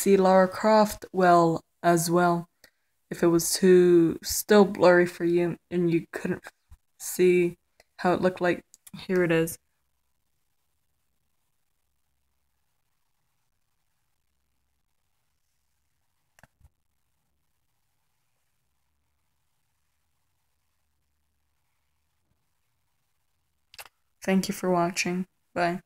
see Lara Croft well as well. If it was too still blurry for you and you couldn't see how it looked like, here it is. Thank you for watching. Bye.